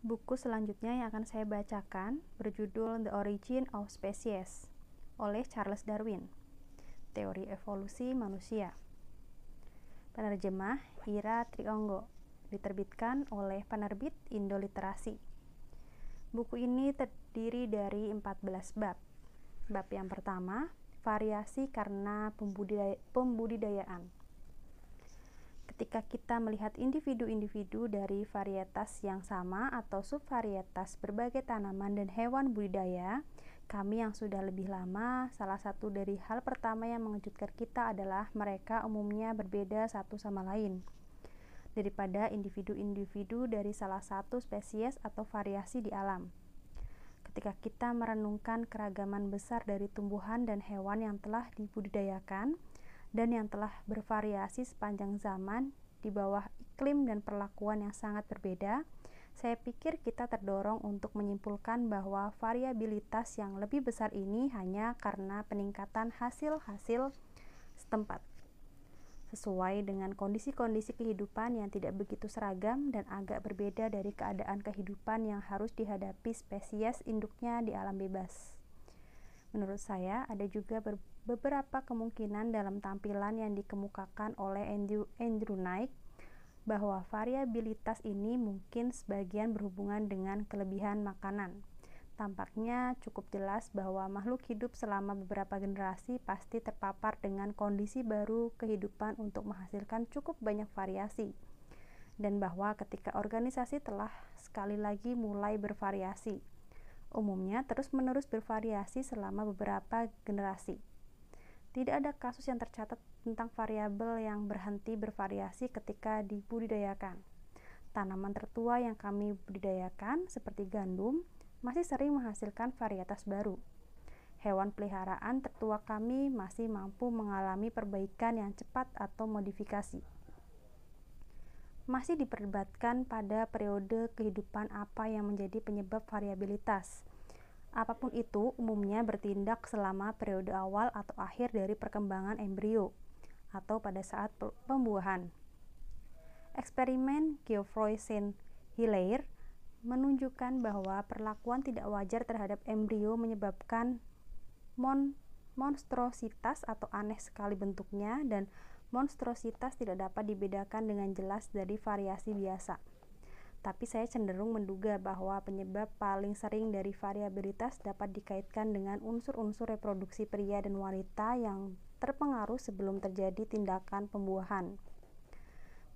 Buku selanjutnya yang akan saya bacakan berjudul The Origin of Species oleh Charles Darwin. Teori evolusi manusia. Penerjemah Ira Trionggo. Diterbitkan oleh penerbit Indo Literasi. Buku ini terdiri dari 14 bab. Bab yang pertama, variasi karena pembudidayaan ketika kita melihat individu-individu dari varietas yang sama atau subvarietas berbagai tanaman dan hewan budidaya, kami yang sudah lebih lama, salah satu dari hal pertama yang mengejutkan kita adalah mereka umumnya berbeda satu sama lain daripada individu-individu dari salah satu spesies atau variasi di alam. Ketika kita merenungkan keragaman besar dari tumbuhan dan hewan yang telah dibudidayakan, dan yang telah bervariasi sepanjang zaman di bawah iklim dan perlakuan yang sangat berbeda, saya pikir kita terdorong untuk menyimpulkan bahwa variabilitas yang lebih besar ini hanya karena peningkatan hasil-hasil setempat sesuai dengan kondisi-kondisi kehidupan yang tidak begitu seragam dan agak berbeda dari keadaan kehidupan yang harus dihadapi spesies induknya di alam bebas. Menurut saya, ada juga beberapa kemungkinan dalam tampilan yang dikemukakan oleh Andrew, Andrew Knight bahwa variabilitas ini mungkin sebagian berhubungan dengan kelebihan makanan. Tampaknya cukup jelas bahwa makhluk hidup selama beberapa generasi pasti terpapar dengan kondisi baru kehidupan untuk menghasilkan cukup banyak variasi. Dan bahwa ketika organisasi telah sekali lagi mulai bervariasi, umumnya terus-menerus bervariasi selama beberapa generasi. Tidak ada kasus yang tercatat tentang variabel yang berhenti bervariasi ketika dibudidayakan. Tanaman tertua yang kami budidayakan, seperti gandum, masih sering menghasilkan varietas baru. Hewan peliharaan tertua kami masih mampu mengalami perbaikan yang cepat atau modifikasi. Masih diperdebatkan pada periode kehidupan apa yang menjadi penyebab variabilitas Apa pun itu, umumnya bertindak selama periode awal atau akhir dari perkembangan embrio atau pada saat pembuahan. Eksperimen Geoffroy Saint Hilaire menunjukkan bahwa perlakuan tidak wajar terhadap embrio menyebabkan mon monstrositas atau aneh sekali bentuknya dan monstrositas tidak dapat dibedakan dengan jelas dari variasi biasa tapi saya cenderung menduga bahwa penyebab paling sering dari variabilitas dapat dikaitkan dengan unsur-unsur reproduksi pria dan wanita yang terpengaruh sebelum terjadi tindakan pembuahan.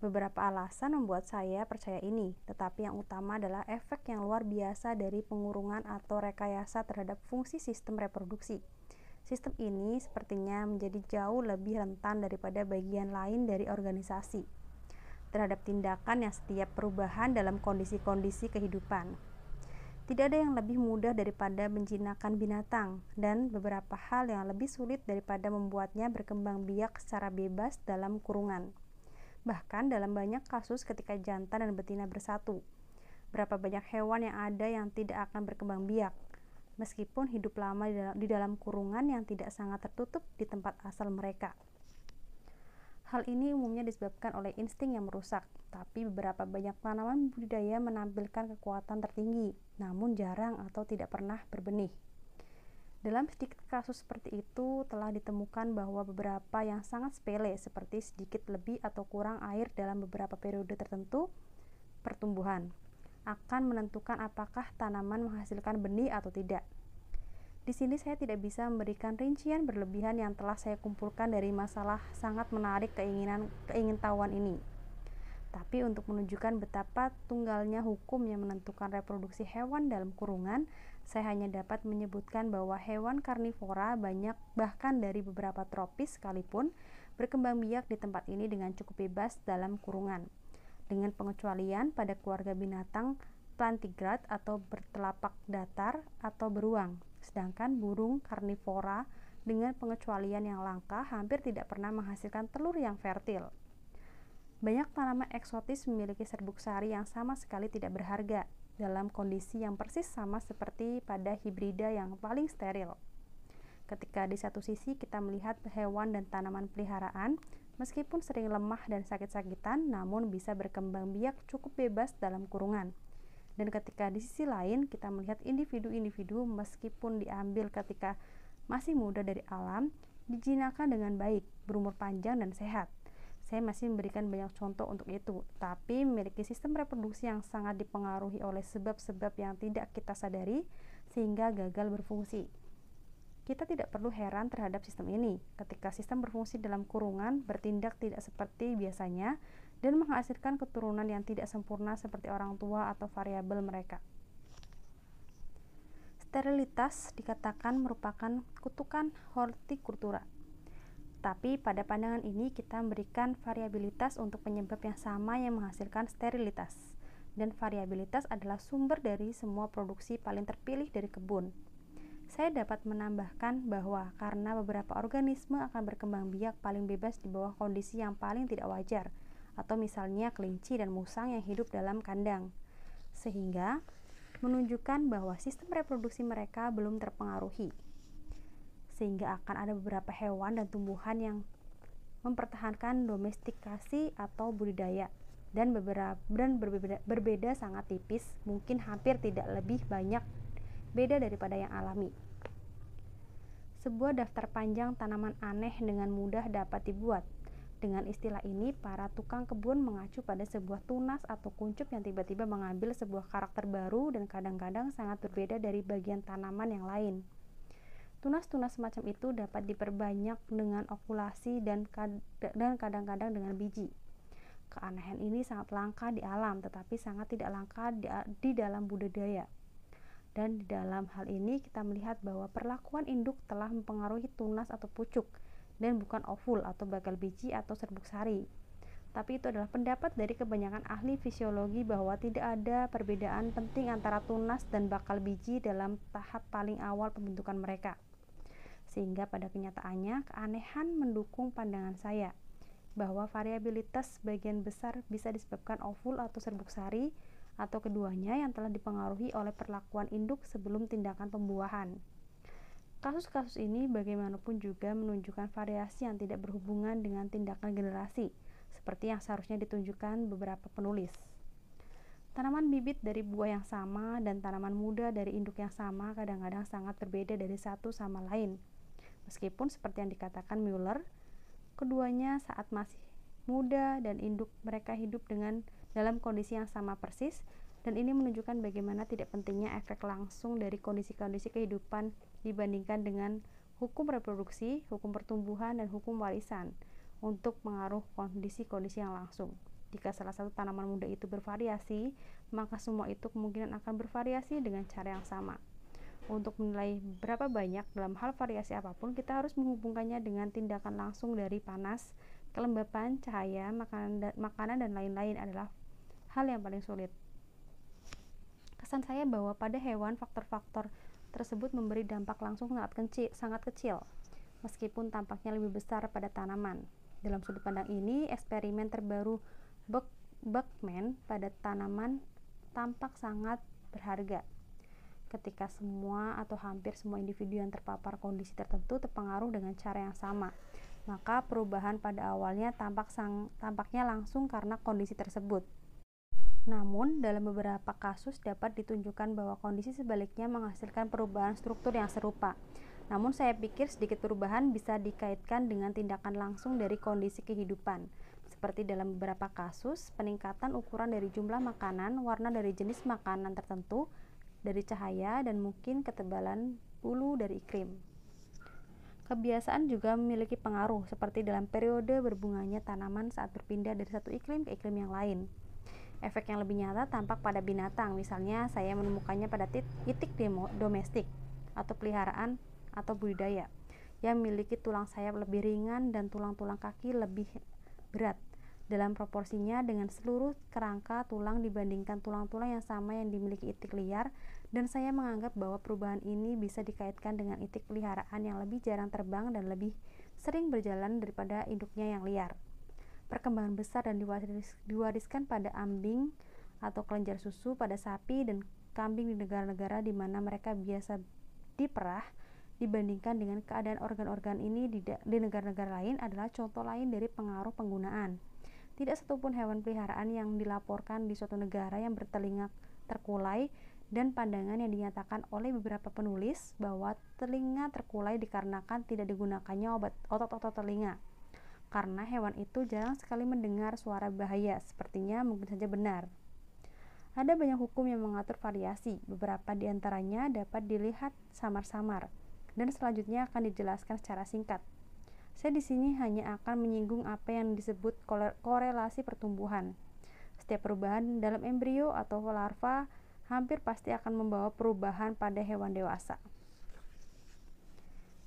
Beberapa alasan membuat saya percaya ini, tetapi yang utama adalah efek yang luar biasa dari pengurungan atau rekayasa terhadap fungsi sistem reproduksi. Sistem ini sepertinya menjadi jauh lebih rentan daripada bagian lain dari organisasi terhadap tindakan yang setiap perubahan dalam kondisi-kondisi kehidupan. Tidak ada yang lebih mudah daripada menjinakkan binatang, dan beberapa hal yang lebih sulit daripada membuatnya berkembang biak secara bebas dalam kurungan. Bahkan dalam banyak kasus ketika jantan dan betina bersatu, berapa banyak hewan yang ada yang tidak akan berkembang biak, meskipun hidup lama di dalam kurungan yang tidak sangat tertutup di tempat asal mereka. Hal ini umumnya disebabkan oleh insting yang merusak, tapi beberapa banyak tanaman budidaya menampilkan kekuatan tertinggi, namun jarang atau tidak pernah berbenih. Dalam sedikit kasus seperti itu, telah ditemukan bahwa beberapa yang sangat sepele, seperti sedikit lebih atau kurang air dalam beberapa periode tertentu pertumbuhan, akan menentukan apakah tanaman menghasilkan benih atau tidak. Di sini saya tidak bisa memberikan rincian berlebihan yang telah saya kumpulkan dari masalah sangat menarik keinginan keingintahuan ini. Tapi untuk menunjukkan betapa tunggalnya hukum yang menentukan reproduksi hewan dalam kurungan, saya hanya dapat menyebutkan bahwa hewan karnivora banyak bahkan dari beberapa tropis sekalipun berkembang biak di tempat ini dengan cukup bebas dalam kurungan. Dengan pengecualian pada keluarga binatang plantigrad atau bertelapak datar atau beruang sedangkan burung karnivora dengan pengecualian yang langka hampir tidak pernah menghasilkan telur yang fertil. Banyak tanaman eksotis memiliki serbuk sari yang sama sekali tidak berharga dalam kondisi yang persis sama seperti pada hibrida yang paling steril. Ketika di satu sisi kita melihat hewan dan tanaman peliharaan, meskipun sering lemah dan sakit-sakitan, namun bisa berkembang biak cukup bebas dalam kurungan. Dan ketika di sisi lain kita melihat individu-individu meskipun diambil ketika masih muda dari alam, dijinakan dengan baik, berumur panjang dan sehat. Saya masih memberikan banyak contoh untuk itu, tapi memiliki sistem reproduksi yang sangat dipengaruhi oleh sebab-sebab yang tidak kita sadari sehingga gagal berfungsi. Kita tidak perlu heran terhadap sistem ini ketika sistem berfungsi dalam kurungan bertindak tidak seperti biasanya dan menghasilkan keturunan yang tidak sempurna seperti orang tua atau variabel mereka. Sterilitas dikatakan merupakan kutukan hortikultura. Tapi pada pandangan ini kita memberikan variabilitas untuk penyebab yang sama yang menghasilkan sterilitas. Dan variabilitas adalah sumber dari semua produksi paling terpilih dari kebun saya dapat menambahkan bahwa karena beberapa organisme akan berkembang biak paling bebas di bawah kondisi yang paling tidak wajar, atau misalnya kelinci dan musang yang hidup dalam kandang, sehingga menunjukkan bahwa sistem reproduksi mereka belum terpengaruhi. Sehingga akan ada beberapa hewan dan tumbuhan yang mempertahankan domestikasi atau budidaya dan beberapa dan berbeda, berbeda sangat tipis, mungkin hampir tidak lebih banyak beda daripada yang alami. Sebuah daftar panjang tanaman aneh dengan mudah dapat dibuat. Dengan istilah ini, para tukang kebun mengacu pada sebuah tunas atau kuncup yang tiba-tiba mengambil sebuah karakter baru dan kadang-kadang sangat berbeda dari bagian tanaman yang lain. Tunas-tunas semacam itu dapat diperbanyak dengan okulasi dan kadang-kadang dengan biji. Keanehan ini sangat langka di alam, tetapi sangat tidak langka di dalam budidaya. Dan di dalam hal ini kita melihat bahwa perlakuan induk telah mempengaruhi tunas atau pucuk dan bukan ovul atau bakal biji atau serbuk sari. Tapi itu adalah pendapat dari kebanyakan ahli fisiologi bahwa tidak ada perbedaan penting antara tunas dan bakal biji dalam tahap paling awal pembentukan mereka. Sehingga pada kenyataannya keanehan mendukung pandangan saya bahwa variabilitas sebagian besar bisa disebabkan ovul atau serbuk sari atau keduanya yang telah dipengaruhi oleh perlakuan induk sebelum tindakan pembuahan. Kasus-kasus ini bagaimanapun juga menunjukkan variasi yang tidak berhubungan dengan tindakan generasi, seperti yang seharusnya ditunjukkan beberapa penulis. Tanaman bibit dari buah yang sama dan tanaman muda dari induk yang sama kadang-kadang sangat berbeda dari satu sama lain. Meskipun seperti yang dikatakan Müller, keduanya saat masih muda dan induk mereka hidup dengan dalam kondisi yang sama persis dan ini menunjukkan bagaimana tidak pentingnya efek langsung dari kondisi-kondisi kehidupan dibandingkan dengan hukum reproduksi, hukum pertumbuhan, dan hukum warisan untuk mengaruh kondisi-kondisi yang langsung. Jika salah satu tanaman muda itu bervariasi, maka semua itu kemungkinan akan bervariasi dengan cara yang sama. Untuk menilai berapa banyak dalam hal variasi apa pun, kita harus menghubungkannya dengan tindakan langsung dari panas, kelembapan, cahaya, makanan, dan lain-lain adalah hal yang paling sulit. Kesan saya bahwa pada hewan faktor-faktor tersebut memberi dampak langsung sangat kecil, sangat kecil, meskipun tampaknya lebih besar pada tanaman. Dalam sudut pandang ini, eksperimen terbaru Buck, Buckman pada tanaman tampak sangat berharga. Ketika semua atau hampir semua individu yang terpapar kondisi tertentu terpengaruh dengan cara yang sama, maka perubahan pada awalnya tampak sang, tampaknya langsung karena kondisi tersebut. Namun, dalam beberapa kasus dapat ditunjukkan bahwa kondisi sebaliknya menghasilkan perubahan struktur yang serupa. Namun, saya pikir sedikit perubahan bisa dikaitkan dengan tindakan langsung dari kondisi kehidupan. Seperti dalam beberapa kasus, peningkatan ukuran dari jumlah makanan, warna dari jenis makanan tertentu, dari cahaya, dan mungkin ketebalan bulu dari iklim. Kebiasaan juga memiliki pengaruh, seperti dalam periode berbunganya tanaman saat berpindah dari satu iklim ke iklim yang lain. Efek yang lebih nyata tampak pada binatang, misalnya saya menemukannya pada itik domestik atau peliharaan atau budidaya. Yang memiliki tulang sayap lebih ringan dan tulang-tulang kaki lebih berat. Dalam proporsinya dengan seluruh kerangka tulang dibandingkan tulang-tulang yang sama yang dimiliki itik liar dan saya menganggap bahwa perubahan ini bisa dikaitkan dengan itik peliharaan yang lebih jarang terbang dan lebih sering berjalan daripada induknya yang liar perkembangan besar dan diwaris, diwariskan pada ambing atau kelenjar susu pada sapi dan kambing di negara-negara di mana mereka biasa diperah dibandingkan dengan keadaan organ-organ ini di, di negara-negara lain adalah contoh lain dari pengaruh penggunaan. Tidak satupun hewan peliharaan yang dilaporkan di suatu negara yang bertelinga terkulai, dan pandangan yang dinyatakan oleh beberapa penulis bahwa telinga terkulai dikarenakan tidak digunakannya obat otot-otot telinga. Karena hewan itu jarang sekali mendengar suara bahaya, sepertinya mungkin saja benar. Ada banyak hukum yang mengatur variasi, beberapa di antaranya dapat dilihat samar-samar, dan selanjutnya akan dijelaskan secara singkat. Saya di sini hanya akan menyinggung apa yang disebut korelasi pertumbuhan. Setiap perubahan dalam embrio atau larva hampir pasti akan membawa perubahan pada hewan dewasa.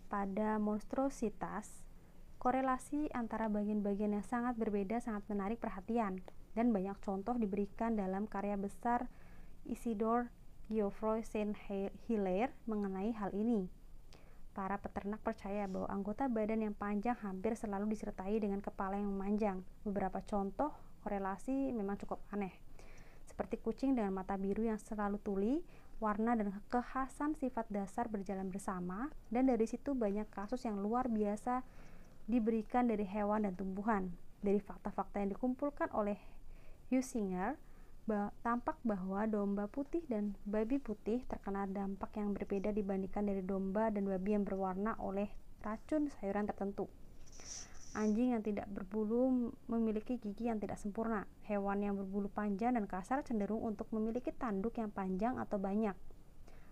Pada monstrositas, korelasi antara bagian-bagian yang sangat berbeda sangat menarik perhatian dan banyak contoh diberikan dalam karya besar Isidore Geoffroy Saint Hilaire mengenai hal ini. Para peternak percaya bahwa anggota badan yang panjang hampir selalu disertai dengan kepala yang memanjang. Beberapa contoh korelasi memang cukup aneh seperti kucing dengan mata biru yang selalu tuli, warna dan kekhasan sifat dasar berjalan bersama, dan dari situ banyak kasus yang luar biasa diberikan dari hewan dan tumbuhan. Dari fakta-fakta yang dikumpulkan oleh Husinger, tampak bahwa domba putih dan babi putih terkena dampak yang berbeda dibandingkan dari domba dan babi yang berwarna oleh racun sayuran tertentu. Anjing yang tidak berbulu memiliki gigi yang tidak sempurna. Hewan yang berbulu panjang dan kasar cenderung untuk memiliki tanduk yang panjang atau banyak.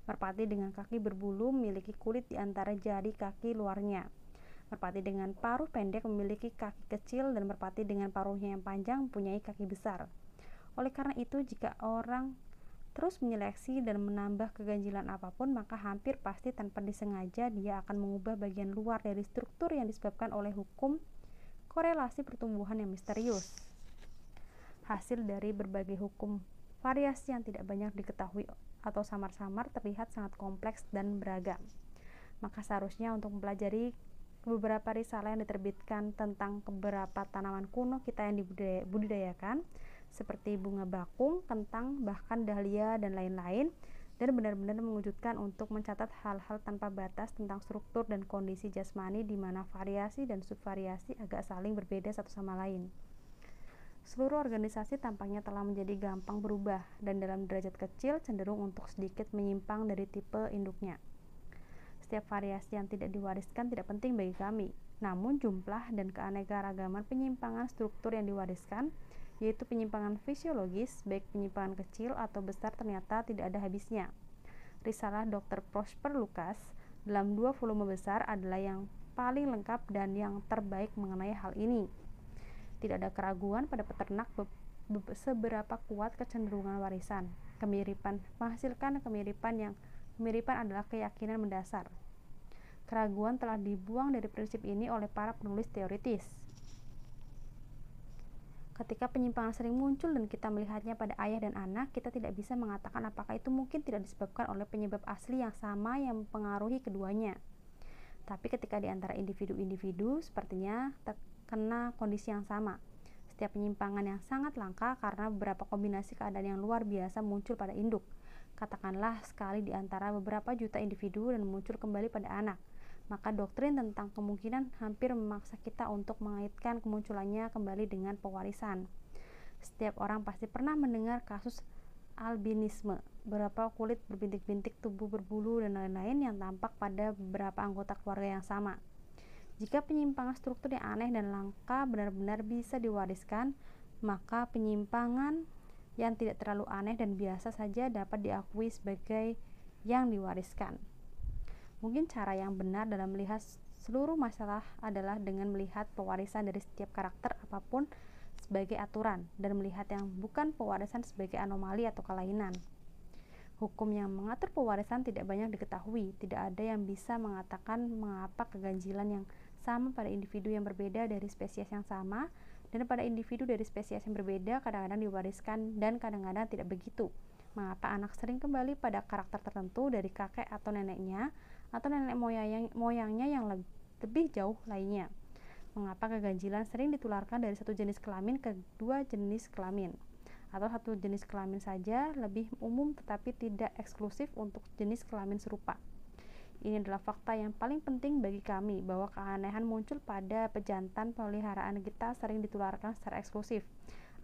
Merpati dengan kaki berbulu memiliki kulit di antara jari kaki luarnya. Merpati dengan paruh pendek memiliki kaki kecil dan merpati dengan paruhnya yang panjang mempunyai kaki besar. Oleh karena itu, jika orang terus menyeleksi dan menambah keganjilan apa pun, maka hampir pasti tanpa disengaja dia akan mengubah bagian luar dari struktur yang disebabkan oleh hukum korelasi pertumbuhan yang misterius. Hasil dari berbagai hukum variasi yang tidak banyak diketahui atau samar-samar terlihat sangat kompleks dan beragam. Maka seharusnya untuk mempelajari beberapa risalah yang diterbitkan tentang beberapa tanaman kuno kita yang dibudidayakan seperti bunga bakung, kentang, bahkan dahlia dan lain-lain dan benar-benar mewujudkan untuk mencatat hal-hal tanpa batas tentang struktur dan kondisi jasmani di mana variasi dan subvariasi agak saling berbeda satu sama lain. Seluruh organisasi tampaknya telah menjadi gampang berubah dan dalam derajat kecil cenderung untuk sedikit menyimpang dari tipe induknya. Setiap variasi yang tidak diwariskan tidak penting bagi kami, namun jumlah dan keanekaragaman penyimpangan struktur yang diwariskan yaitu penyimpangan fisiologis, baik penyimpangan kecil atau besar ternyata tidak ada habisnya. Risalah Dr. Prosper Lucas dalam dua volume besar adalah yang paling lengkap dan yang terbaik mengenai hal ini. Tidak ada keraguan pada peternak seberapa kuat kecenderungan warisan. Kemiripan menghasilkan kemiripan yang kemiripan adalah keyakinan mendasar. Keraguan telah dibuang dari prinsip ini oleh para penulis teoritis Ketika penyimpangan sering muncul dan kita melihatnya pada ayah dan anak, kita tidak bisa mengatakan apakah itu mungkin tidak disebabkan oleh penyebab asli yang sama yang mempengaruhi keduanya. Tapi ketika di antara individu-individu, sepertinya terkena kondisi yang sama. Setiap penyimpangan yang sangat langka karena beberapa kombinasi keadaan yang luar biasa muncul pada induk. Katakanlah sekali di antara beberapa juta individu dan muncul kembali pada anak maka doktrin tentang kemungkinan hampir memaksa kita untuk mengaitkan kemunculannya kembali dengan pewarisan. Setiap orang pasti pernah mendengar kasus albinisme, berapa kulit berbintik-bintik, tubuh berbulu, dan lain-lain yang tampak pada beberapa anggota keluarga yang sama. Jika penyimpangan struktur yang aneh dan langka benar-benar bisa diwariskan, maka penyimpangan yang tidak terlalu aneh dan biasa saja dapat diakui sebagai yang diwariskan. Mungkin cara yang benar dalam melihat seluruh masalah adalah dengan melihat pewarisan dari setiap karakter apa pun sebagai aturan dan melihat yang bukan pewarisan sebagai anomali atau kelainan. Hukum yang mengatur pewarisan tidak banyak diketahui, tidak ada yang bisa mengatakan mengapa keganjilan yang sama pada individu yang berbeda dari spesies yang sama dan pada individu dari spesies yang berbeda kadang-kadang diwariskan dan kadang-kadang tidak begitu. Mengapa anak sering kembali pada karakter tertentu dari kakek atau neneknya atau nenek moyang moyangnya yang lebih jauh lainnya. Mengapa keganjilan sering ditularkan dari satu jenis kelamin ke dua jenis kelamin? Atau satu jenis kelamin saja lebih umum tetapi tidak eksklusif untuk jenis kelamin serupa. Ini adalah fakta yang paling penting bagi kami bahwa keanehan muncul pada pejantan peliharaan kita sering ditularkan secara eksklusif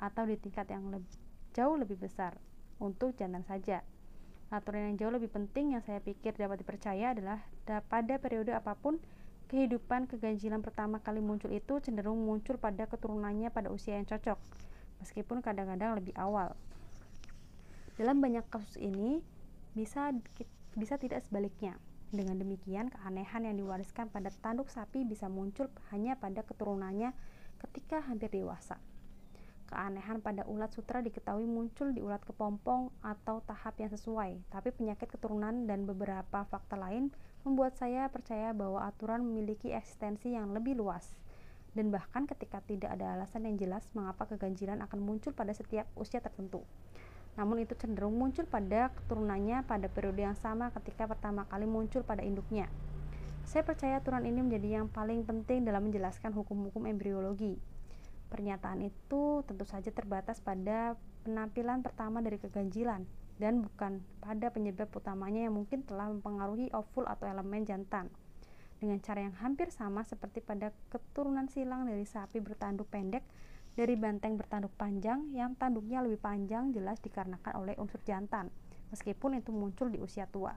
atau di tingkat yang lebih, jauh lebih besar. untuk jantan saja. Aturan yang jauh lebih penting yang saya pikir dapat dipercaya adalah pada periode apa pun kehidupan keganjilan pertama kali muncul itu cenderung muncul pada keturunannya pada usia yang cocok, meskipun kadang-kadang lebih awal. Dalam banyak kasus ini bisa bisa tidak sebaliknya. Dengan demikian, keanehan yang diwariskan pada tanduk sapi bisa muncul hanya pada keturunannya ketika hampir dewasa. Keanehan pada ulat sutra diketahui muncul di ulat kepompong atau tahap yang sesuai, tapi penyakit keturunan dan beberapa fakta lain membuat saya percaya bahwa aturan memiliki eksistensi yang lebih luas. Dan bahkan ketika tidak ada alasan yang jelas mengapa keganjilan akan muncul pada setiap usia tertentu. Namun itu cenderung muncul pada keturunannya pada periode yang sama ketika pertama kali muncul pada induknya. Saya percaya aturan ini menjadi yang paling penting dalam menjelaskan hukum-hukum embriologi. Pernyataan itu tentu saja terbatas pada penampilan pertama dari keganjilan dan bukan pada penyebab utamanya yang mungkin telah mempengaruhi ovul atau elemen jantan. Dengan cara yang hampir sama seperti pada keturunan silang dari sapi bertanduk pendek dari banteng bertanduk panjang yang tanduknya lebih panjang jelas dikarenakan oleh unsur jantan, meskipun itu muncul di usia tua.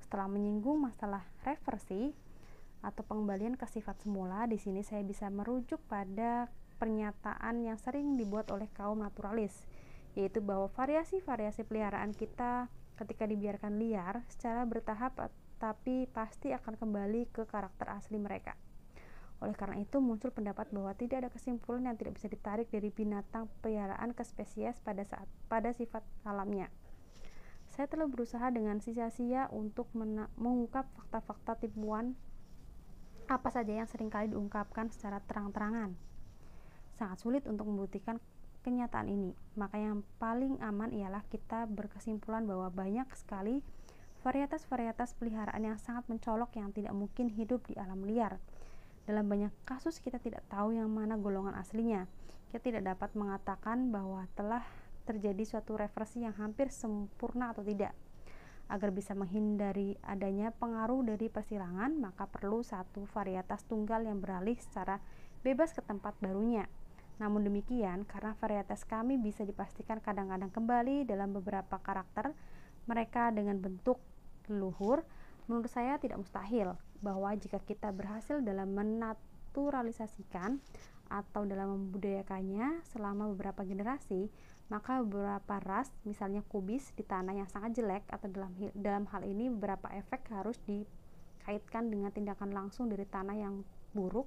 Setelah menyinggung masalah reversi, atau pengembalian ke sifat semula, di sini saya bisa merujuk pada pernyataan yang sering dibuat oleh kaum naturalis, yaitu bahwa variasi-variasi peliharaan kita ketika dibiarkan liar secara bertahap tapi pasti akan kembali ke karakter asli mereka. Oleh karena itu muncul pendapat bahwa tidak ada kesimpulan yang tidak bisa ditarik dari binatang peliharaan ke spesies pada saat pada sifat alamnya. Saya telah berusaha dengan sia-sia untuk mengungkap fakta-fakta tipuan apa saja yang sering kali diungkapkan secara terang-terangan. Sangat sulit untuk membuktikan kenyataan ini, maka yang paling aman ialah kita berkesimpulan bahwa banyak sekali varietas-varietas peliharaan yang sangat mencolok yang tidak mungkin hidup di alam liar. Dalam banyak kasus kita tidak tahu yang mana golongan aslinya. Kita tidak dapat mengatakan bahwa telah terjadi suatu reversi yang hampir sempurna atau tidak. Agar bisa menghindari adanya pengaruh dari persilangan, maka perlu satu varietas tunggal yang beralih secara bebas ke tempat barunya. Namun demikian, karena varietas kami bisa dipastikan kadang-kadang kembali dalam beberapa karakter mereka dengan bentuk leluhur, menurut saya tidak mustahil bahwa jika kita berhasil dalam menaturalisasikan atau dalam membudayakannya selama beberapa generasi, maka beberapa ras, misalnya kubis di tanah yang sangat jelek atau dalam dalam hal ini beberapa efek harus dikaitkan dengan tindakan langsung dari tanah yang buruk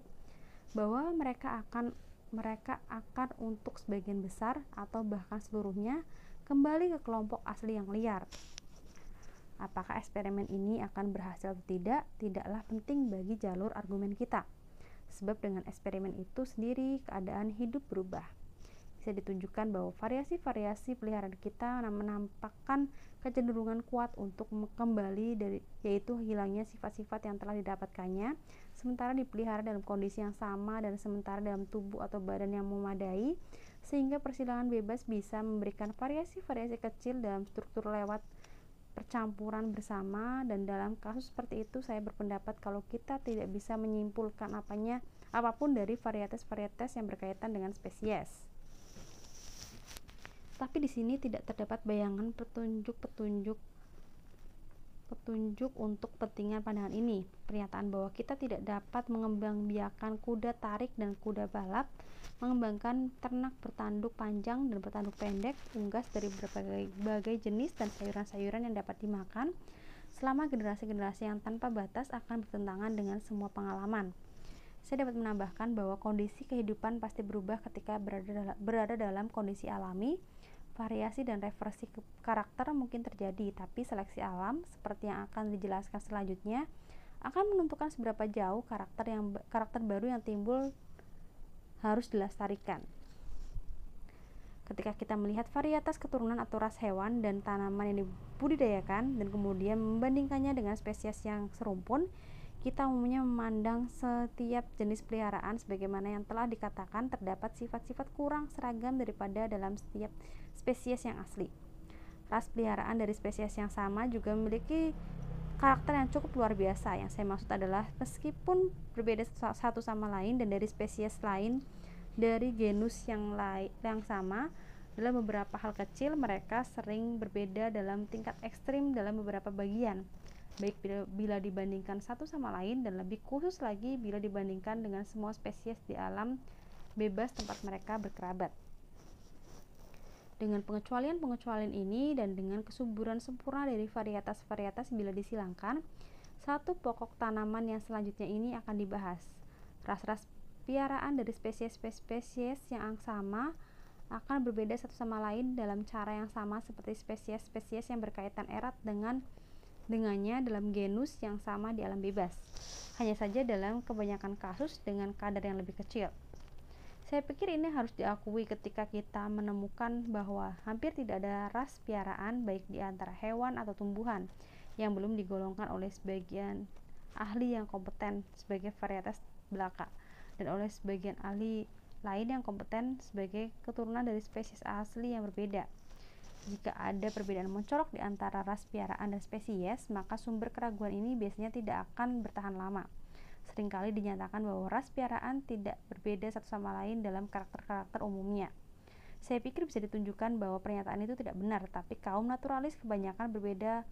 bahwa mereka akan mereka akan untuk sebagian besar atau bahkan seluruhnya kembali ke kelompok asli yang liar. Apakah eksperimen ini akan berhasil atau tidak, tidaklah penting bagi jalur argumen kita. Sebab dengan eksperimen itu sendiri keadaan hidup berubah bisa ditunjukkan bahwa variasi-variasi peliharaan kita menampakkan kecenderungan kuat untuk kembali dari yaitu hilangnya sifat-sifat yang telah didapatkannya sementara dipelihara dalam kondisi yang sama dan sementara dalam tubuh atau badan yang memadai sehingga persilangan bebas bisa memberikan variasi-variasi kecil dalam struktur lewat percampuran bersama dan dalam kasus seperti itu saya berpendapat kalau kita tidak bisa menyimpulkan apanya apa pun dari varietas-varietas yang berkaitan dengan spesies. Tapi di sini tidak terdapat bayangan petunjuk-petunjuk petunjuk untuk kepentingan pandangan ini. Pernyataan bahwa kita tidak dapat mengembangbiakan kuda tarik dan kuda balap, mengembangkan ternak bertanduk panjang dan bertanduk pendek, unggas dari berbagai jenis dan sayuran-sayuran yang dapat dimakan, selama generasi-generasi yang tanpa batas akan bertentangan dengan semua pengalaman. Saya dapat menambahkan bahwa kondisi kehidupan pasti berubah ketika berada, berada dalam kondisi alami, variasi dan reversi karakter mungkin terjadi, tapi seleksi alam seperti yang akan dijelaskan selanjutnya akan menentukan seberapa jauh karakter yang karakter baru yang timbul harus dilestarikan. Ketika kita melihat varietas keturunan atau ras hewan dan tanaman yang dibudidayakan dan kemudian membandingkannya dengan spesies yang serumpun, kita umumnya memandang setiap jenis peliharaan sebagaimana yang telah dikatakan terdapat sifat-sifat kurang seragam daripada dalam setiap spesies yang asli. Ras peliharaan dari spesies yang sama juga memiliki karakter yang cukup luar biasa. Yang saya maksud adalah meskipun berbeda satu sama lain dan dari spesies lain dari genus yang lain yang sama, Dalam beberapa hal kecil, mereka sering berbeda dalam tingkat ekstrim dalam beberapa bagian, baik bila, bila dibandingkan satu sama lain dan lebih khusus lagi bila dibandingkan dengan semua spesies di alam bebas tempat mereka berkerabat. Dengan pengecualian-pengecualian ini dan dengan kesuburan sempurna dari varietas-varietas bila disilangkan, satu pokok tanaman yang selanjutnya ini akan dibahas. Ras-ras piaraan dari spesies-spesies yang sama akan berbeda satu sama lain dalam cara yang sama seperti spesies-spesies yang berkaitan erat dengan dengannya dalam genus yang sama di alam bebas. Hanya saja dalam kebanyakan kasus dengan kadar yang lebih kecil. Saya pikir ini harus diakui ketika kita menemukan bahwa hampir tidak ada ras piaraan baik di antara hewan atau tumbuhan yang belum digolongkan oleh sebagian ahli yang kompeten sebagai varietas belaka dan oleh sebagian ahli lain yang kompeten sebagai keturunan dari spesies asli yang berbeda. Jika ada perbedaan mencolok di antara ras piaraan dan spesies, maka sumber keraguan ini biasanya tidak akan bertahan lama. Seringkali dinyatakan bahwa ras piaraan tidak berbeda satu sama lain dalam karakter-karakter umumnya. Saya pikir bisa ditunjukkan bahwa pernyataan itu tidak benar, tapi kaum naturalis kebanyakan berbeda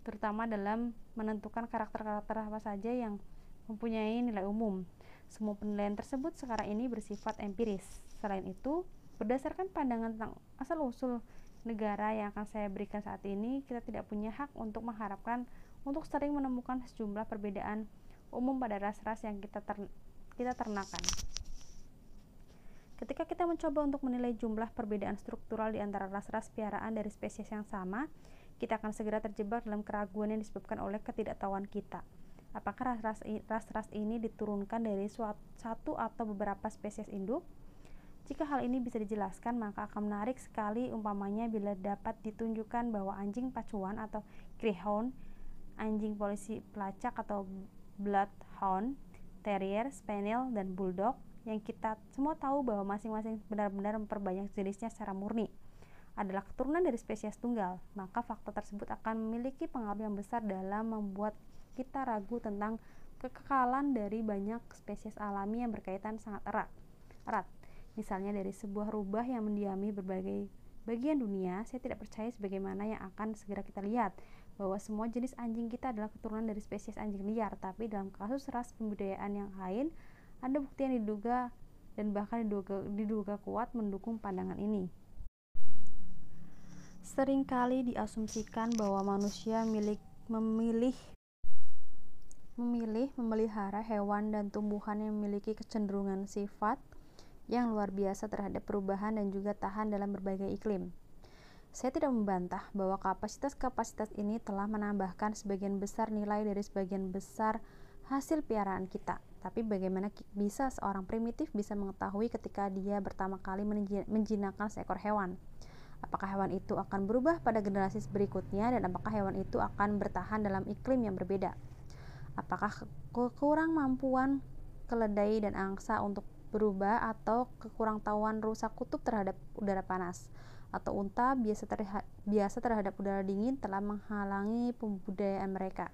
terutama dalam menentukan karakter-karakter apa saja yang mempunyai nilai umum. Semua penilaian tersebut sekarang ini bersifat empiris. Selain itu, berdasarkan pandangan tentang asal-usul negara yang akan saya berikan saat ini, kita tidak punya hak untuk mengharapkan untuk sering menemukan sejumlah perbedaan umum pada ras-ras yang kita ter kita ternakan. Ketika kita mencoba untuk menilai jumlah perbedaan struktural di antara ras-ras piaraan dari spesies yang sama, kita akan segera terjebak dalam keraguan yang disebabkan oleh ketidaktahuan kita. Apakah ras-ras ini diturunkan dari satu atau beberapa spesies induk? Jika hal ini bisa dijelaskan, maka akan menarik sekali umpamanya bila dapat ditunjukkan bahwa anjing pacuan atau greyhound, anjing polisi pelacak atau bloodhound, terrier, spaniel, dan bulldog yang kita semua tahu bahwa masing-masing benar-benar memperbanyak jenisnya secara murni adalah keturunan dari spesies tunggal, maka fakta tersebut akan memiliki pengaruh yang besar dalam membuat kita ragu tentang kekekalan dari banyak spesies alami yang berkaitan sangat erat. erat. Misalnya dari sebuah rubah yang mendiami berbagai bagian dunia, saya tidak percaya sebagaimana yang akan segera kita lihat bahwa semua jenis anjing kita adalah keturunan dari spesies anjing liar, tapi dalam kasus ras pembudayaan yang lain, ada bukti yang diduga dan bahkan diduga, diduga kuat mendukung pandangan ini. Seringkali diasumsikan bahwa manusia milik memilih memilih memelihara hewan dan tumbuhan yang memiliki kecenderungan sifat yang luar biasa terhadap perubahan dan juga tahan dalam berbagai iklim. Saya tidak membantah bahwa kapasitas-kapasitas ini telah menambahkan sebagian besar nilai dari sebagian besar hasil piaraan kita. Tapi bagaimana bisa seorang primitif bisa mengetahui ketika dia pertama kali menjinakkan seekor hewan? Apakah hewan itu akan berubah pada generasi berikutnya dan apakah hewan itu akan bertahan dalam iklim yang berbeda? apakah kekurang mampuan keledai dan angsa untuk berubah atau kekurang tahuan rusak kutub terhadap udara panas atau unta biasa terhadap, biasa terhadap udara dingin telah menghalangi pembudayaan mereka.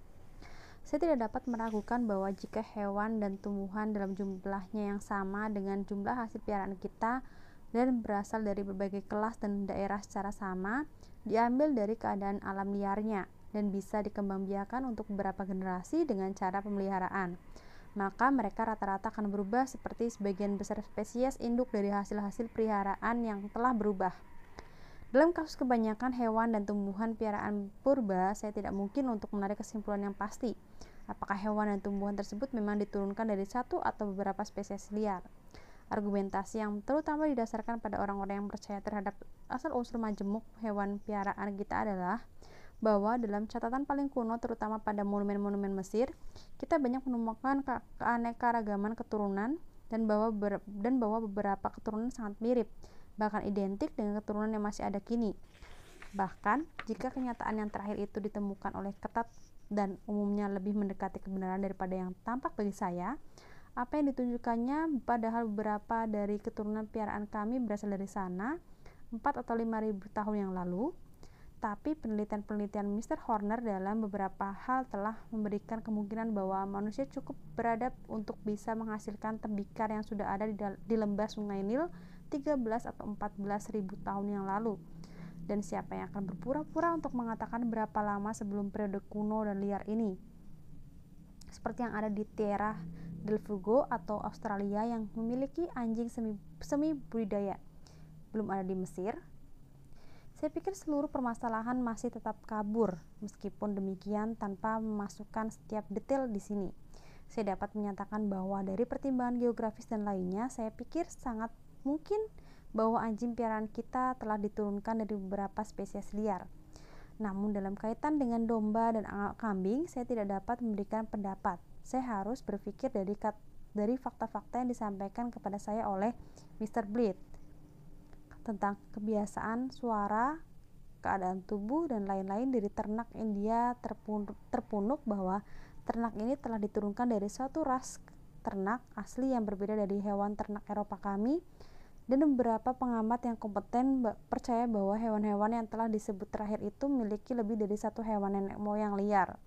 Saya tidak dapat meragukan bahwa jika hewan dan tumbuhan dalam jumlahnya yang sama dengan jumlah hasil piaraan kita dan berasal dari berbagai kelas dan daerah secara sama, diambil dari keadaan alam liarnya, dan bisa dikembangbiakan untuk beberapa generasi dengan cara pemeliharaan. Maka mereka rata-rata akan berubah seperti sebagian besar spesies induk dari hasil-hasil peliharaan yang telah berubah. Dalam kasus kebanyakan hewan dan tumbuhan piaraan purba, saya tidak mungkin untuk menarik kesimpulan yang pasti. Apakah hewan dan tumbuhan tersebut memang diturunkan dari satu atau beberapa spesies liar? Argumentasi yang terutama didasarkan pada orang-orang yang percaya terhadap asal usul majemuk hewan piaraan kita adalah bahwa dalam catatan paling kuno terutama pada monumen-monumen Mesir, kita banyak menemukan keanekaragaman keturunan dan bahwa dan bahwa beberapa keturunan sangat mirip, bahkan identik dengan keturunan yang masih ada kini. Bahkan, jika kenyataan yang terakhir itu ditemukan oleh ketat dan umumnya lebih mendekati kebenaran daripada yang tampak bagi saya, apa yang ditunjukkannya padahal beberapa dari keturunan piaraan kami berasal dari sana 4 atau 5 ribu tahun yang lalu tapi penelitian-penelitian Mr. Horner dalam beberapa hal telah memberikan kemungkinan bahwa manusia cukup beradab untuk bisa menghasilkan tembikar yang sudah ada di, di lembah sungai Nil 13 atau 14 ribu tahun yang lalu. Dan siapa yang akan berpura-pura untuk mengatakan berapa lama sebelum periode kuno dan liar ini? Seperti yang ada di Tierra del Fuego atau Australia yang memiliki anjing semi, semi budidaya. Belum ada di Mesir, saya pikir seluruh permasalahan masih tetap kabur, meskipun demikian tanpa memasukkan setiap detail di sini. Saya dapat menyatakan bahwa dari pertimbangan geografis dan lainnya, saya pikir sangat mungkin bahwa anjing piaraan kita telah diturunkan dari beberapa spesies liar. Namun dalam kaitan dengan domba dan kambing, saya tidak dapat memberikan pendapat. Saya harus berpikir dari dari fakta-fakta yang disampaikan kepada saya oleh Mr. Bleed tentang kebiasaan suara, keadaan tubuh, dan lain-lain dari ternak India terpunuk bahwa ternak ini telah diturunkan dari suatu ras ternak asli yang berbeda dari hewan ternak Eropa kami dan beberapa pengamat yang kompeten percaya bahwa hewan-hewan yang telah disebut terakhir itu memiliki lebih dari satu hewan nenek moyang liar.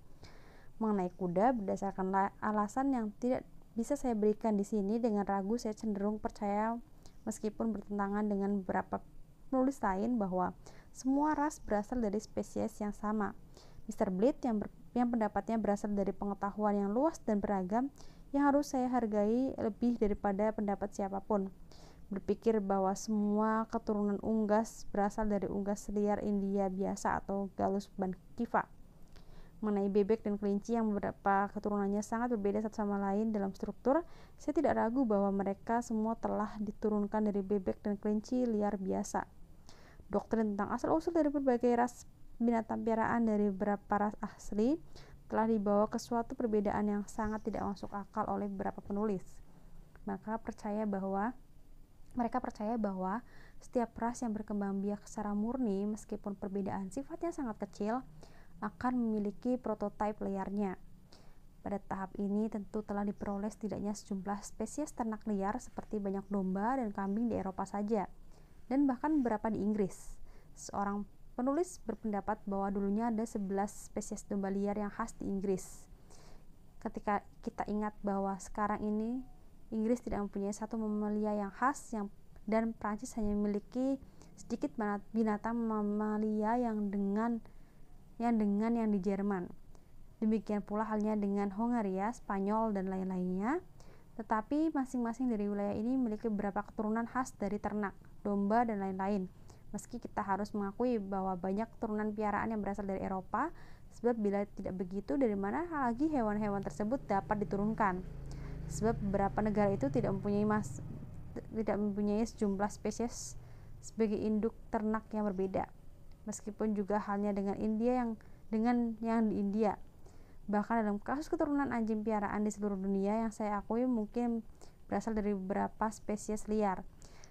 Mengenai kuda, berdasarkan alasan yang tidak bisa saya berikan di sini dengan ragu saya cenderung percaya meskipun bertentangan dengan beberapa penulis lain bahwa semua ras berasal dari spesies yang sama. Mr. Blade yang, ber, yang pendapatnya berasal dari pengetahuan yang luas dan beragam yang harus saya hargai lebih daripada pendapat siapa pun. Berpikir bahwa semua keturunan unggas berasal dari unggas liar India biasa atau Gallus bankiva mengenai bebek dan kelinci yang beberapa keturunannya sangat berbeda satu sama lain dalam struktur, saya tidak ragu bahwa mereka semua telah diturunkan dari bebek dan kelinci liar biasa. Doktrin tentang asal-usul dari berbagai ras binatang piaraan dari beberapa ras asli telah dibawa ke suatu perbedaan yang sangat tidak masuk akal oleh beberapa penulis. Maka percaya bahwa mereka percaya bahwa setiap ras yang berkembang biak secara murni meskipun perbedaan sifatnya sangat kecil akan memiliki prototipe liarnya. Pada tahap ini tentu telah diperoleh setidaknya sejumlah spesies ternak liar seperti banyak domba dan kambing di Eropa saja, dan bahkan beberapa di Inggris. Seorang penulis berpendapat bahwa dulunya ada 11 spesies domba liar yang khas di Inggris. Ketika kita ingat bahwa sekarang ini Inggris tidak mempunyai satu mamalia yang khas yang dan Prancis hanya memiliki sedikit binatang mamalia yang dengan yang dengan yang di Jerman. Demikian pula halnya dengan Hongaria, Spanyol, dan lain-lainnya. Tetapi masing-masing dari wilayah ini memiliki beberapa keturunan khas dari ternak, domba, dan lain-lain. Meski kita harus mengakui bahwa banyak keturunan piaraan yang berasal dari Eropa, sebab bila tidak begitu, dari mana lagi hewan-hewan tersebut dapat diturunkan? Sebab beberapa negara itu tidak mempunyai mas tidak mempunyai sejumlah spesies sebagai induk ternak yang berbeda meskipun juga halnya dengan India yang dengan yang di India. Bahkan dalam kasus keturunan anjing piaraan di seluruh dunia yang saya akui mungkin berasal dari beberapa spesies liar.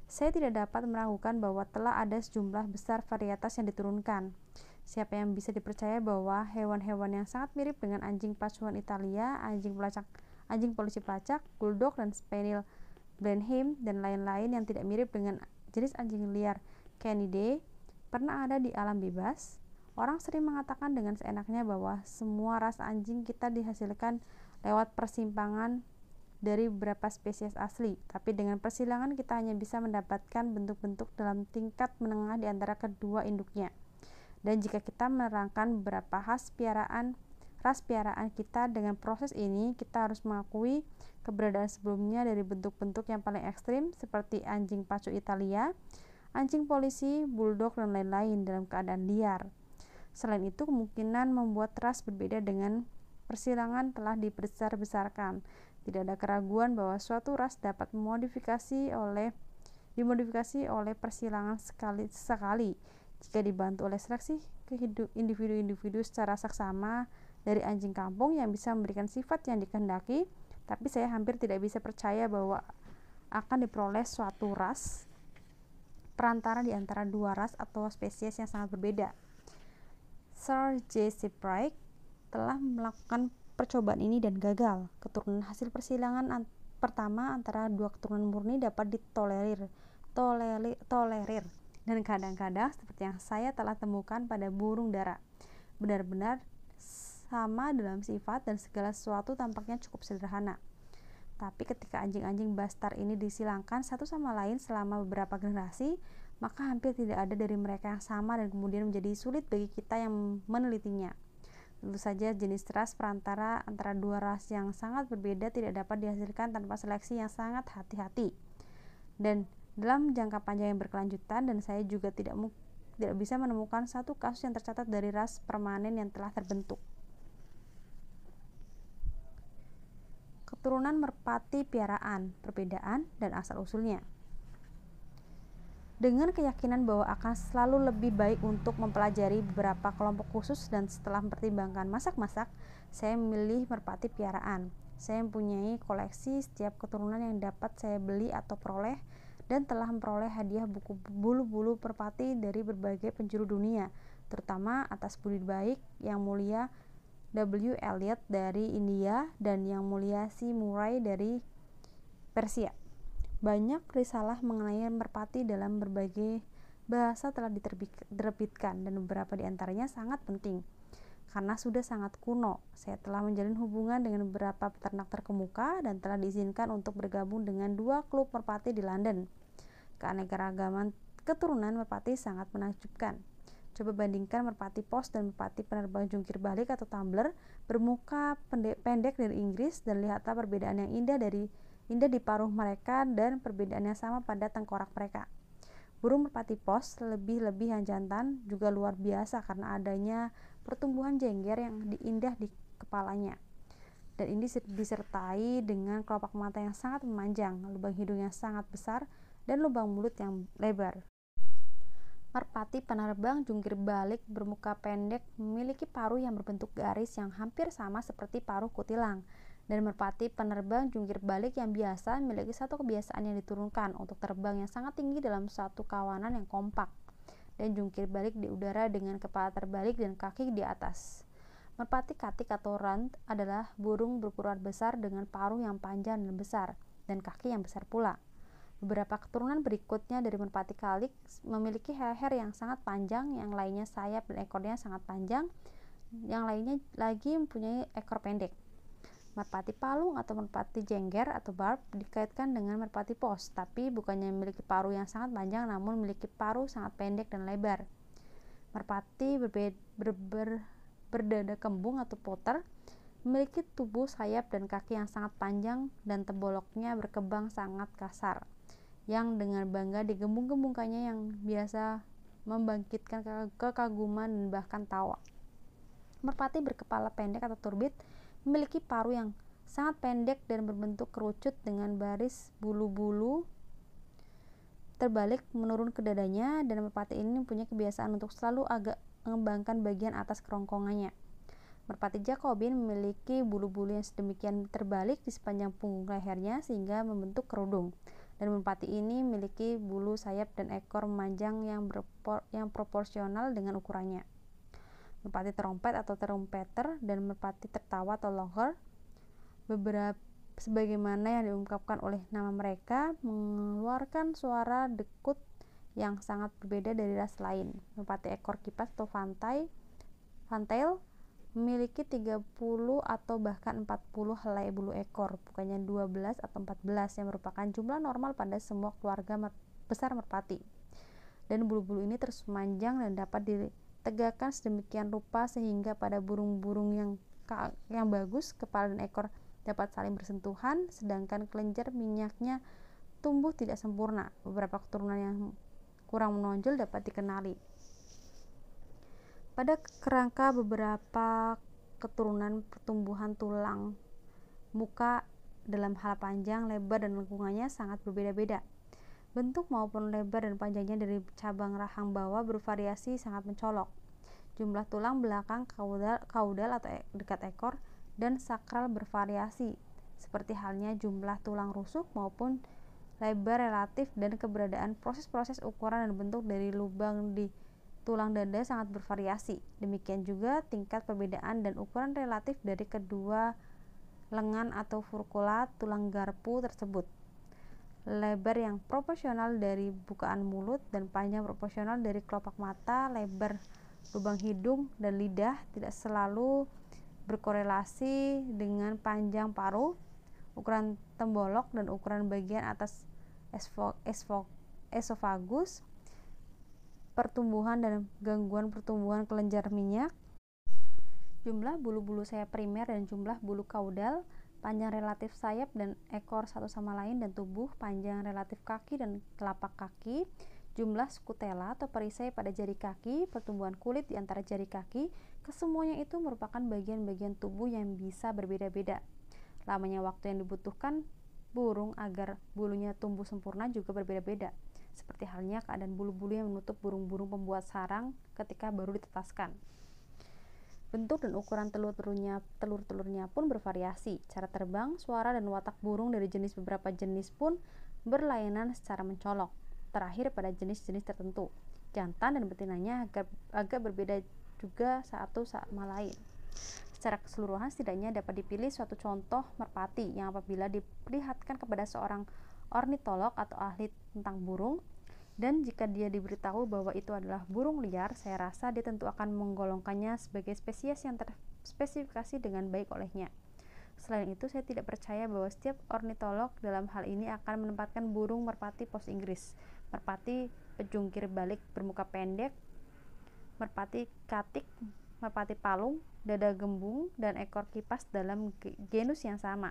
Saya tidak dapat meragukan bahwa telah ada sejumlah besar varietas yang diturunkan. Siapa yang bisa dipercaya bahwa hewan-hewan yang sangat mirip dengan anjing pacuan Italia, anjing pelacak, anjing polisi pelacak, bulldog dan spaniel Blenheim dan lain-lain yang tidak mirip dengan jenis anjing liar. Canidae pernah ada di alam bebas, orang sering mengatakan dengan seenaknya bahwa semua ras anjing kita dihasilkan lewat persimpangan dari beberapa spesies asli, tapi dengan persilangan kita hanya bisa mendapatkan bentuk-bentuk dalam tingkat menengah di antara kedua induknya. Dan jika kita menerangkan beberapa khas piaraan ras piaraan kita dengan proses ini, kita harus mengakui keberadaan sebelumnya dari bentuk-bentuk yang paling ekstrim seperti anjing pacu Italia, anjing polisi, bulldog, dan lain-lain dalam keadaan liar. Selain itu, kemungkinan membuat ras berbeda dengan persilangan telah dibesar-besarkan. Tidak ada keraguan bahwa suatu ras dapat memodifikasi oleh dimodifikasi oleh persilangan sekali sekali jika dibantu oleh seleksi individu-individu secara saksama dari anjing kampung yang bisa memberikan sifat yang dikehendaki, tapi saya hampir tidak bisa percaya bahwa akan diperoleh suatu ras perantara di antara dua ras atau spesies yang sangat berbeda. Sir J. C. Pryke telah melakukan percobaan ini dan gagal. Keturunan hasil persilangan an pertama antara dua keturunan murni dapat ditolerir, tolerir, tolerir dan kadang-kadang seperti yang saya telah temukan pada burung dara, benar-benar sama dalam sifat dan segala sesuatu tampaknya cukup sederhana. Tapi ketika anjing-anjing bastar ini disilangkan satu sama lain selama beberapa generasi, maka hampir tidak ada dari mereka yang sama dan kemudian menjadi sulit bagi kita yang menelitinya. Tentu saja jenis ras perantara antara dua ras yang sangat berbeda tidak dapat dihasilkan tanpa seleksi yang sangat hati-hati. Dan dalam jangka panjang yang berkelanjutan dan saya juga tidak tidak bisa menemukan satu kasus yang tercatat dari ras permanen yang telah terbentuk. Keturunan merpati piaraan, perbedaan, dan asal-usulnya. Dengan keyakinan bahwa akan selalu lebih baik untuk mempelajari beberapa kelompok khusus dan setelah mempertimbangkan masak-masak, saya memilih merpati piaraan. Saya mempunyai koleksi setiap keturunan yang dapat saya beli atau peroleh dan telah memperoleh hadiah buku bulu-bulu perpati dari berbagai penjuru dunia, terutama atas budi baik yang mulia W. Elliot dari India dan yang mulia C. Murray dari Persia. Banyak risalah mengenai merpati dalam berbagai bahasa telah diterbitkan dan beberapa di antaranya sangat penting. Karena sudah sangat kuno, saya telah menjalin hubungan dengan beberapa peternak terkemuka dan telah diizinkan untuk bergabung dengan dua klub merpati di London. Keanekaragaman keturunan merpati sangat menakjubkan. Coba bandingkan merpati pos dan merpati penerbang jungkir balik atau tumbler bermuka pendek, dari Inggris dan lihatlah perbedaan yang indah dari indah di paruh mereka dan perbedaan yang sama pada tengkorak mereka. Burung merpati pos lebih-lebih yang jantan juga luar biasa karena adanya pertumbuhan jengger yang indah di kepalanya. Dan ini disertai dengan kelopak mata yang sangat memanjang, lubang hidung yang sangat besar, dan lubang mulut yang lebar. Merpati penerbang jungkir balik bermuka pendek memiliki paruh yang berbentuk garis yang hampir sama seperti paruh kutilang. Dan merpati penerbang jungkir balik yang biasa memiliki satu kebiasaan yang diturunkan untuk terbang yang sangat tinggi dalam satu kawanan yang kompak. Dan jungkir balik di udara dengan kepala terbalik dan kaki di atas. Merpati katik atau rant adalah burung berukuran besar dengan paruh yang panjang dan besar, dan kaki yang besar pula. Beberapa keturunan berikutnya dari merpati kalik memiliki leher yang sangat panjang, yang lainnya sayap dan ekornya sangat panjang, yang lainnya lagi mempunyai ekor pendek. Merpati palung atau merpati jengger atau barb dikaitkan dengan merpati pos, tapi bukannya memiliki paruh yang sangat panjang namun memiliki paruh sangat pendek dan lebar. Merpati ber, ber, berdada kembung atau potter memiliki tubuh sayap dan kaki yang sangat panjang dan temboloknya berkembang sangat kasar yang dengan bangga digembung-gembungkannya yang biasa membangkitkan kekaguman dan bahkan tawa. Merpati berkepala pendek atau turbit memiliki paruh yang sangat pendek dan berbentuk kerucut dengan baris bulu-bulu terbalik menurun ke dadanya dan merpati ini mempunyai kebiasaan untuk selalu agak mengembangkan bagian atas kerongkongannya. Merpati Jacobin memiliki bulu-bulu yang sedemikian terbalik di sepanjang punggung lehernya sehingga membentuk kerudung dan merpati ini memiliki bulu sayap dan ekor memanjang yang, yang proporsional dengan ukurannya. Merpati trompet atau trumpeter dan merpati tertawa atau longer beberapa sebagaimana yang diungkapkan oleh nama mereka mengeluarkan suara dekut yang sangat berbeda dari ras lain. Merpati ekor kipas atau fantai, fantail memiliki 30 atau bahkan 40 helai bulu ekor, bukannya 12 atau 14 yang merupakan jumlah normal pada semua keluarga besar merpati. Dan bulu-bulu ini terus memanjang dan dapat ditegakkan sedemikian rupa sehingga pada burung-burung yang bagus, kepala dan ekor dapat saling bersentuhan, sedangkan kelenjar minyaknya tumbuh tidak sempurna. Beberapa keturunan yang kurang menonjol dapat dikenali. Pada kerangka beberapa keturunan pertumbuhan tulang muka dalam hal panjang, lebar, dan lengkungannya sangat berbeda-beda. Bentuk maupun lebar dan panjangnya dari cabang rahang bawah bervariasi sangat mencolok. Jumlah tulang belakang kaudal, kaudal atau dekat ekor dan sakral bervariasi, seperti halnya jumlah tulang rusuk maupun lebar relatif dan keberadaan proses-proses ukuran dan bentuk dari lubang di tulang dada sangat bervariasi. Demikian juga tingkat perbedaan dan ukuran relatif dari kedua lengan atau furcula tulang garpu tersebut. Lebar yang proporsional dari bukaan mulut dan panjang proporsional dari kelopak mata, lebar lubang hidung dan lidah tidak selalu berkorelasi dengan panjang paruh. ukuran tembolok dan ukuran bagian atas esofagus, pertumbuhan dan gangguan pertumbuhan kelenjar minyak, jumlah bulu-bulu sayap primer dan jumlah bulu kaudal, panjang relatif sayap dan ekor satu sama lain dan tubuh, panjang relatif kaki dan telapak kaki, jumlah skutela atau perisai pada jari kaki, pertumbuhan kulit di antara jari kaki, kesemuanya itu merupakan bagian-bagian tubuh yang bisa berbeda-beda. Lamanya waktu yang dibutuhkan burung agar bulunya tumbuh sempurna juga berbeda-beda, seperti halnya keadaan bulu-bulu yang menutup burung-burung pembuat sarang ketika baru ditetaskan. Bentuk dan ukuran telur-telurnya telur-telurnya pun bervariasi. Cara terbang, suara dan watak burung dari jenis beberapa jenis pun berlainan secara mencolok. Terakhir pada jenis-jenis tertentu. Jantan dan betinanya agak, agak berbeda juga satu sama lain. Secara keseluruhan setidaknya dapat dipilih suatu contoh merpati yang apabila diperlihatkan kepada seorang ornitolog atau ahli tentang burung dan jika dia diberitahu bahwa itu adalah burung liar, saya rasa dia tentu akan menggolongkannya sebagai spesies yang terspesifikasi dengan baik olehnya. Selain itu, saya tidak percaya bahwa setiap ornitolog dalam hal ini akan menempatkan burung merpati pos Inggris, merpati pejungkir balik bermuka pendek, merpati katik, merpati palung, dada gembung, dan ekor kipas dalam genus yang sama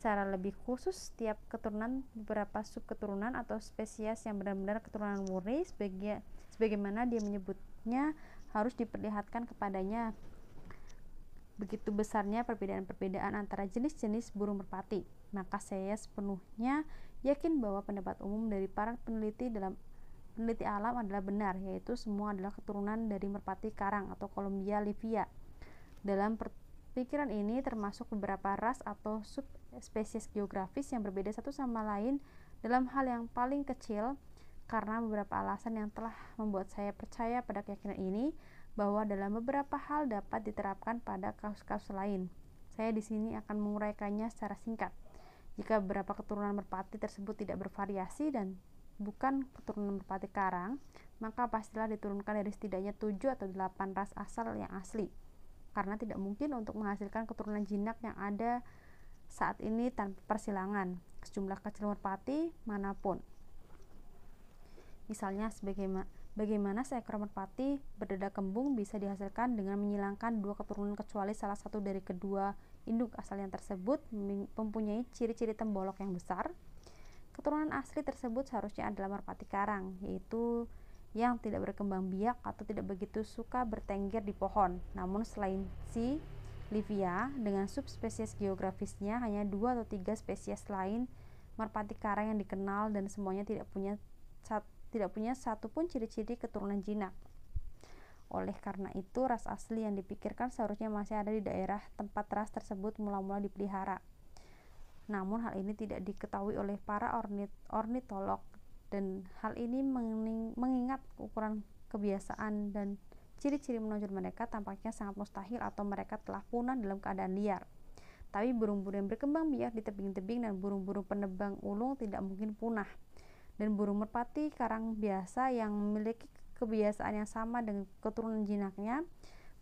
secara lebih khusus setiap keturunan beberapa subketurunan atau spesies yang benar-benar keturunan murni sebagai sebagaimana dia menyebutnya harus diperlihatkan kepadanya begitu besarnya perbedaan-perbedaan antara jenis-jenis burung merpati. Maka saya sepenuhnya yakin bahwa pendapat umum dari para peneliti dalam peneliti alam adalah benar, yaitu semua adalah keturunan dari merpati karang atau Columbia livia. Dalam pikiran ini termasuk beberapa ras atau sub spesies geografis yang berbeda satu sama lain dalam hal yang paling kecil karena beberapa alasan yang telah membuat saya percaya pada keyakinan ini bahwa dalam beberapa hal dapat diterapkan pada kasus-kasus lain. Saya di sini akan menguraikannya secara singkat. Jika beberapa keturunan merpati tersebut tidak bervariasi dan bukan keturunan merpati karang, maka pastilah diturunkan dari setidaknya 7 atau 8 ras asal yang asli. Karena tidak mungkin untuk menghasilkan keturunan jinak yang ada saat ini tanpa persilangan sejumlah kecil merpati mana pun. Misalnya sebagaimana bagaimana seekor merpati berdada kembung bisa dihasilkan dengan menyilangkan dua keturunan kecuali salah satu dari kedua induk asal yang tersebut mempunyai ciri-ciri tembolok yang besar. Keturunan asli tersebut seharusnya adalah merpati karang, yaitu yang tidak berkembang biak atau tidak begitu suka bertengger di pohon. Namun selain si Livia dengan subspesies geografisnya hanya dua atau tiga spesies lain merpati karang yang dikenal dan semuanya tidak punya sat, tidak punya satupun ciri-ciri keturunan jinak. Oleh karena itu, ras asli yang dipikirkan seharusnya masih ada di daerah tempat ras tersebut mula-mula dipelihara. Namun hal ini tidak diketahui oleh para ornit ornitolog dan hal ini mengingat ukuran kebiasaan dan Ciri-ciri menonjol mereka tampaknya sangat mustahil atau mereka telah punah dalam keadaan liar. Tapi burung-burung yang berkembang biak di tebing-tebing dan burung-burung penebang ulung tidak mungkin punah. Dan burung merpati karang biasa yang memiliki kebiasaan yang sama dengan keturunan jinaknya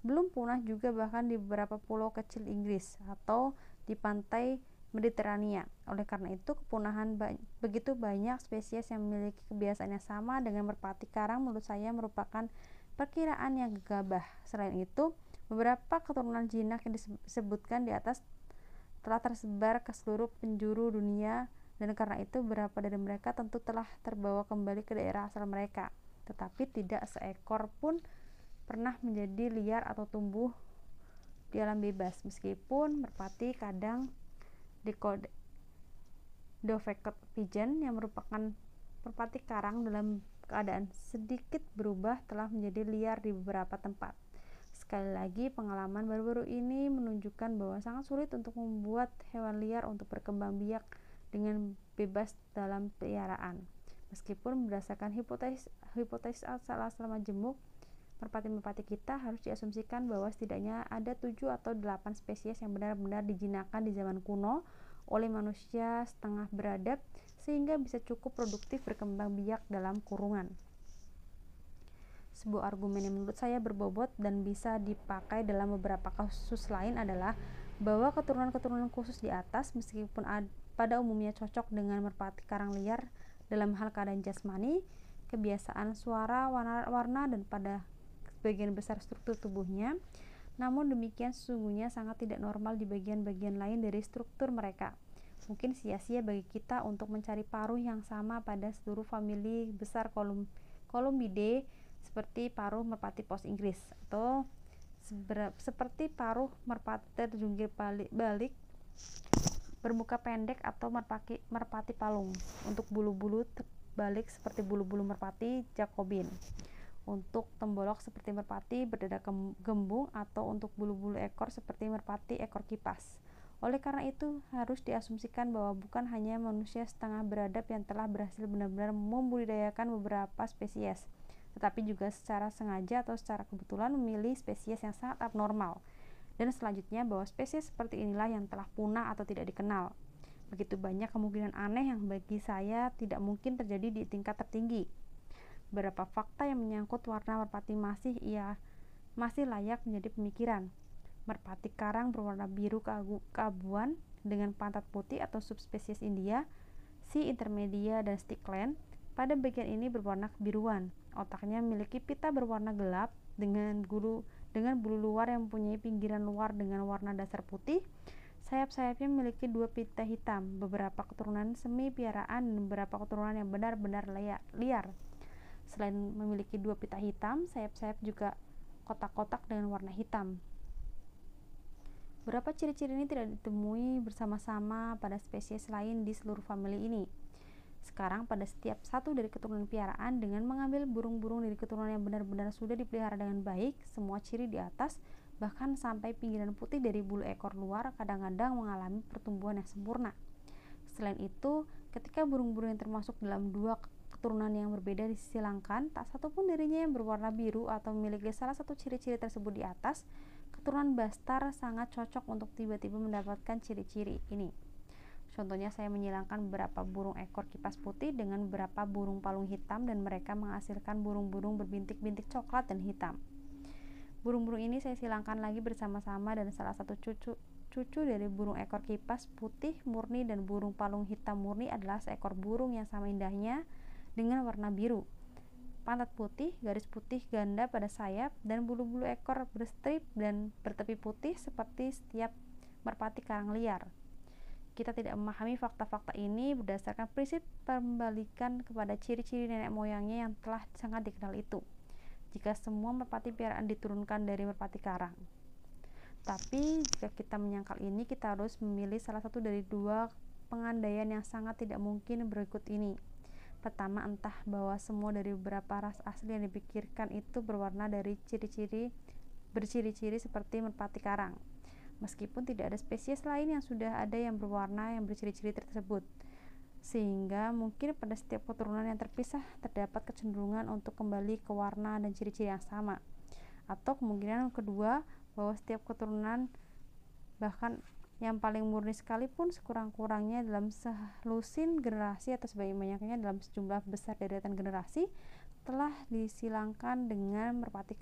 belum punah juga bahkan di beberapa pulau kecil Inggris atau di pantai Mediterania. Oleh karena itu, kepunahan ba begitu banyak spesies yang memiliki kebiasaan yang sama dengan merpati karang menurut saya merupakan perkiraan yang gegabah. Selain itu, beberapa keturunan jinak yang disebutkan di atas telah tersebar ke seluruh penjuru dunia dan karena itu beberapa dari mereka tentu telah terbawa kembali ke daerah asal mereka. Tetapi tidak seekor pun pernah menjadi liar atau tumbuh di alam bebas meskipun merpati kadang dikode Dovecot pigeon yang merupakan merpati karang dalam keadaan sedikit berubah telah menjadi liar di beberapa tempat. Sekali lagi, pengalaman baru-baru ini menunjukkan bahwa sangat sulit untuk membuat hewan liar untuk berkembang biak dengan bebas dalam peliharaan. Meskipun berdasarkan hipotesis, hipotesis asal-asal majemuk, merpati-merpati kita harus diasumsikan bahwa setidaknya ada 7 atau 8 spesies yang benar-benar dijinakkan di zaman kuno oleh manusia setengah beradab sehingga bisa cukup produktif berkembang biak dalam kurungan. Sebuah argumen yang menurut saya berbobot dan bisa dipakai dalam beberapa kasus lain adalah bahwa keturunan-keturunan khusus di atas meskipun pada umumnya cocok dengan merpati karang liar dalam hal keadaan jasmani, kebiasaan suara, warna, warna dan pada sebagian besar struktur tubuhnya. Namun demikian sesungguhnya sangat tidak normal di bagian-bagian lain dari struktur mereka. Mungkin sia-sia bagi kita untuk mencari paruh yang sama pada seluruh famili besar kolum seperti paruh merpati pos Inggris atau seperti paruh merpati terjunggir balik, balik bermuka pendek atau merpati, merpati palung untuk bulu-bulu terbalik seperti bulu-bulu merpati Jacobin untuk tembolok seperti merpati berdada gembung atau untuk bulu-bulu ekor seperti merpati ekor kipas. Oleh karena itu, harus diasumsikan bahwa bukan hanya manusia setengah beradab yang telah berhasil benar-benar membudidayakan beberapa spesies, tetapi juga secara sengaja atau secara kebetulan memilih spesies yang sangat abnormal dan selanjutnya bahwa spesies seperti inilah yang telah punah atau tidak dikenal. Begitu banyak kemungkinan aneh yang bagi saya tidak mungkin terjadi di tingkat tertinggi. Beberapa fakta yang menyangkut warna merpati masih ia masih layak menjadi pemikiran. Merpati karang berwarna biru keabuan dengan pantat putih atau subspesies India, si intermedia dan stickland pada bagian ini berwarna kebiruan. Otaknya memiliki pita berwarna gelap dengan gulu dengan bulu luar yang mempunyai pinggiran luar dengan warna dasar putih. Sayap-sayapnya memiliki dua pita hitam, beberapa keturunan semi piaraan dan beberapa keturunan yang benar-benar liar. Selain memiliki dua pita hitam, sayap-sayap juga kotak-kotak dengan warna hitam. Beberapa ciri-ciri ini tidak ditemui bersama-sama pada spesies lain di seluruh famili ini. Sekarang pada setiap satu dari keturunan piaraan dengan mengambil burung-burung dari keturunan yang benar-benar sudah dipelihara dengan baik, semua ciri di atas bahkan sampai pinggiran putih dari bulu ekor luar kadang-kadang mengalami pertumbuhan yang sempurna. Selain itu, ketika burung-burung yang termasuk dalam dua keturunan yang berbeda disilangkan, tak satu pun dirinya yang berwarna biru atau memiliki salah satu ciri-ciri tersebut di atas, keturunan Bastar sangat cocok untuk tiba-tiba mendapatkan ciri-ciri ini. Contohnya saya menyilangkan beberapa burung ekor kipas putih dengan beberapa burung palung hitam dan mereka menghasilkan burung-burung berbintik-bintik coklat dan hitam. Burung-burung ini saya silangkan lagi bersama-sama dan salah satu cucu cucu dari burung ekor kipas putih murni dan burung palung hitam murni adalah seekor burung yang sama indahnya dengan warna biru. Pantat putih, garis putih ganda pada sayap, dan bulu-bulu ekor berstrip dan bertepi putih seperti setiap merpati karang liar kita tidak memahami fakta-fakta ini berdasarkan prinsip pembalikan kepada ciri-ciri nenek moyangnya yang telah sangat dikenal itu. Jika semua merpati piaraan diturunkan dari merpati karang. Tapi jika kita menyangkal ini, kita harus memilih salah satu dari dua pengandaian yang sangat tidak mungkin berikut ini. Pertama, entah bahwa semua dari beberapa ras asli yang dipikirkan itu berwarna dari ciri-ciri berciri-ciri seperti merpati karang. Meskipun tidak ada spesies lain yang sudah ada yang berwarna yang berciri-ciri tersebut. Sehingga mungkin pada setiap keturunan yang terpisah terdapat kecenderungan untuk kembali ke warna dan ciri-ciri yang sama. Atau kemungkinan kedua bahwa setiap keturunan bahkan yang paling murni sekalipun sekurang-kurangnya dalam selusin generasi atau sebagian banyaknya dalam sejumlah besar deretan generasi telah disilangkan dengan merpati